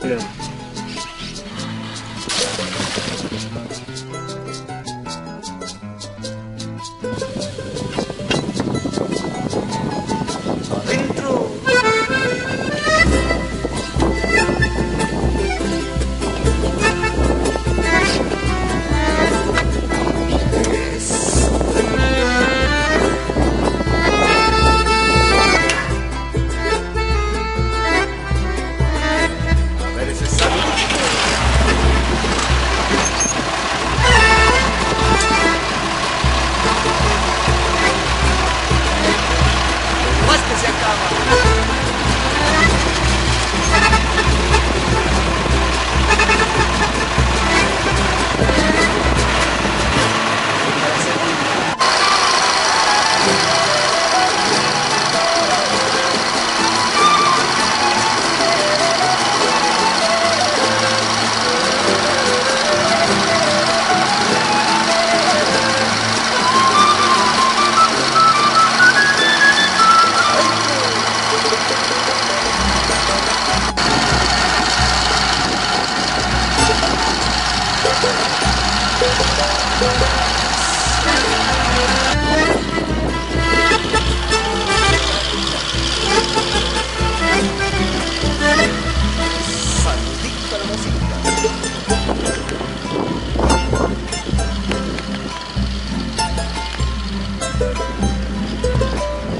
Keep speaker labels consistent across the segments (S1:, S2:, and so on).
S1: 对。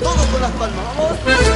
S1: Todos con las palmas, vamos.